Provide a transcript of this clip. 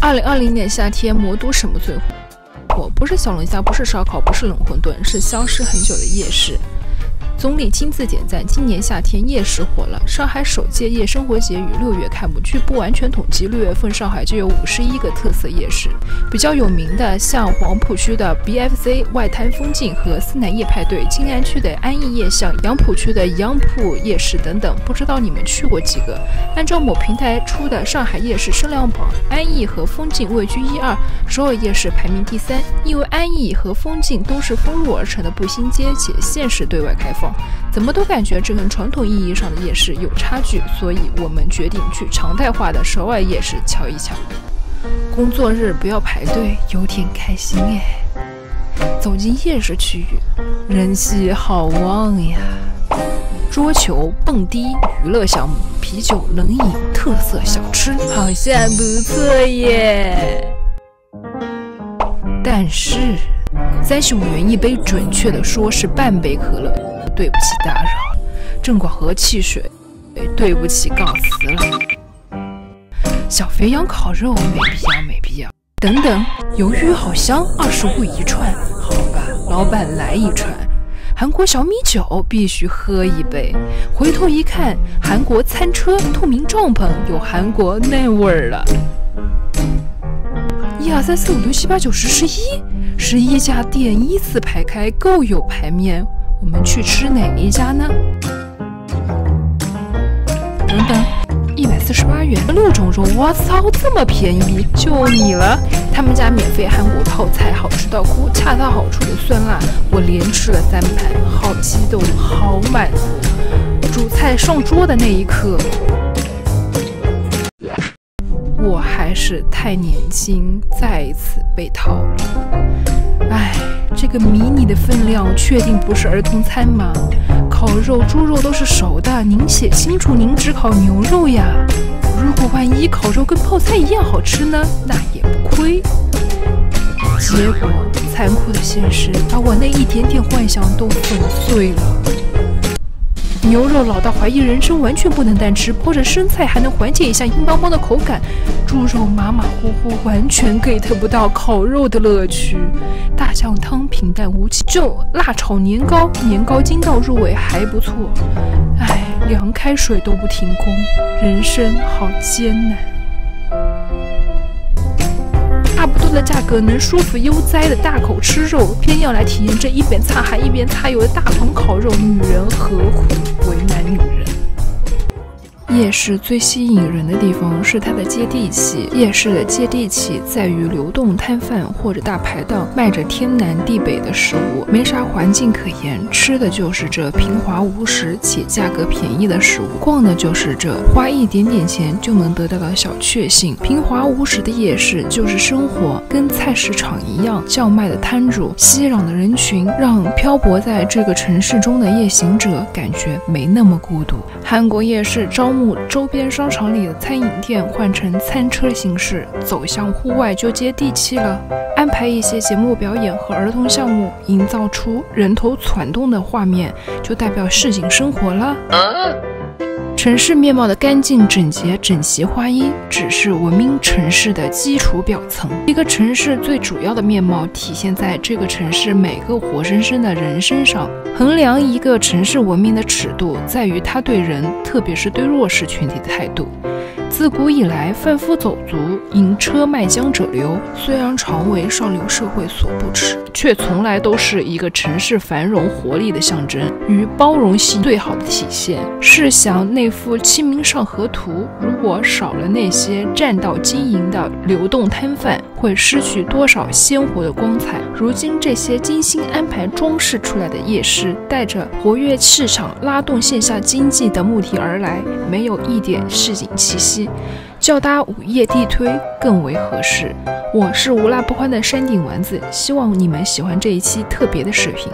二零二零年夏天，魔都什么最火？不是小龙虾，不是烧烤，不是冷馄饨，是消失很久的夜市。总理亲自点赞，今年夏天夜市火了。上海首届夜生活节于六月开幕，据不完全统计，六月份上海就有五十一个特色夜市。比较有名的像黄浦区的 BFC 外滩风景和思南夜派对，静安区的安逸夜巷，杨浦区的杨浦夜市等等。不知道你们去过几个？按照某平台出的上海夜市声量榜，安逸和风景位居一二，首尔夜市排名第三。因为安逸和风景都是封路而成的步行街，且限时对外开放。怎么都感觉这跟传统意义上的夜市有差距，所以我们决定去常态化的首尔夜市瞧一瞧。工作日不要排队，有点开心哎。走进夜市区域，人气好旺呀！桌球、蹦迪娱乐项目，啤酒、冷饮、特色小吃，好像不错耶。但是。三十五元一杯，准确的说是半杯可乐。对不起打扰，郑广和汽水。对不起告辞了。小肥羊烤肉没必要，没必要。等等，鱿鱼好香，二十五一串。好吧，老板来一串。韩国小米酒必须喝一杯。回头一看，韩国餐车透明帐篷有韩国那味儿了。一二三四五六七八九十十一。十一家店依次排开，够有排面。我们去吃哪一家呢？等等，一百四十八元六种肉，我操，这么便宜！就你了。他们家免费韩国泡菜，好吃到哭，恰到好处的酸辣，我连吃了三盘，好激动，好满足。主菜上桌的那一刻，我还是太年轻，再一次被套了。哎，这个迷你的分量确定不是儿童餐吗？烤肉、猪肉都是熟的，您写清楚，您只烤牛肉呀。如果万一烤肉跟泡菜一样好吃呢？那也不亏。结果，残酷的现实把我那一点点幻想都粉碎了。牛肉老到怀疑人生，完全不能单吃，泼着生菜还能缓解一下硬邦邦的口感。猪肉马马虎虎，完全 get 不到烤肉的乐趣。大酱汤平淡无奇，就辣炒年糕，年糕筋道入味还不错。唉，凉开水都不停工，人生好艰难。差不多的价格能舒服悠哉的大口吃肉，偏要来体验这一边擦汗一边擦油的大棚烤肉，女人何苦为难女人？夜市最吸引人的地方是它的接地气。夜市的接地气在于流动摊贩或者大排档卖着天南地北的食物，没啥环境可言，吃的就是这平滑无实且价格便宜的食物，逛的就是这花一点点钱就能得到的小确幸。平滑无实的夜市就是生活，跟菜市场一样，叫卖的摊主、熙攘的人群，让漂泊在这个城市中的夜行者感觉没那么孤独。韩国夜市招周边商场里的餐饮店换成餐车形式，走向户外就接地气了。安排一些节目表演和儿童项目，营造出人头攒动的画面，就代表市井生活了。城市面貌的干净整洁、整齐划一，只是文明城市的基础表层。一个城市最主要的面貌，体现在这个城市每个活生生的人身上。衡量一个城市文明的尺度，在于它对人，特别是对弱势群体的态度。自古以来，贩夫走卒、引车卖浆者流，虽然常为上流社会所不齿，却从来都是一个城市繁荣活力的象征与包容性最好的体现。试想，那幅《清明上河图》，如果少了那些占道经营的流动摊贩，会失去多少鲜活的光彩？如今这些精心安排装饰出来的夜市，带着活跃市场、拉动线下经济的目的而来，没有一点市井气息。叫它午夜地推更为合适。我是无辣不欢的山顶丸子，希望你们喜欢这一期特别的视频。